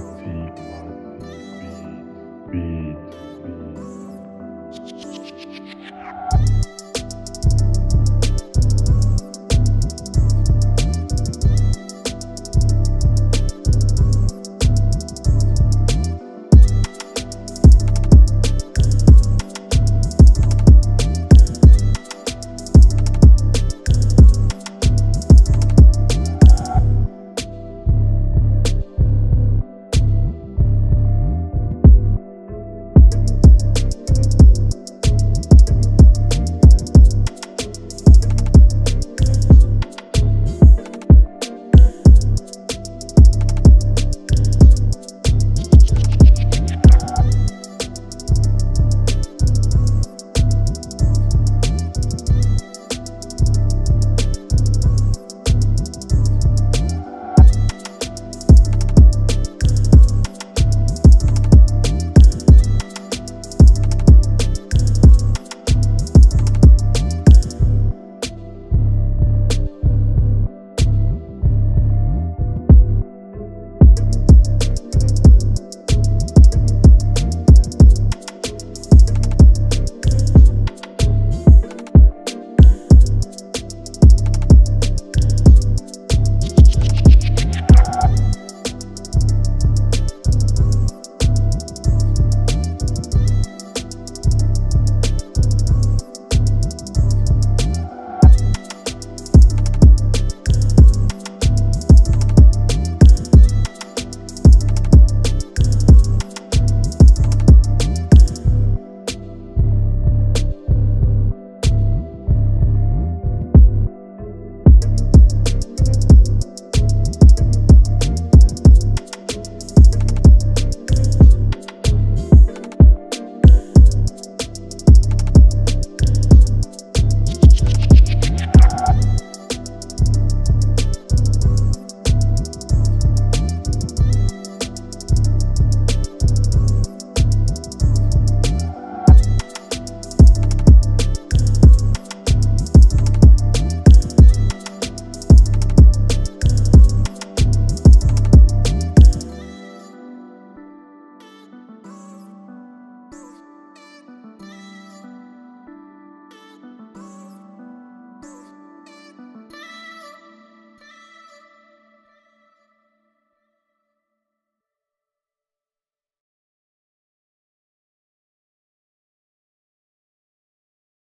party, party.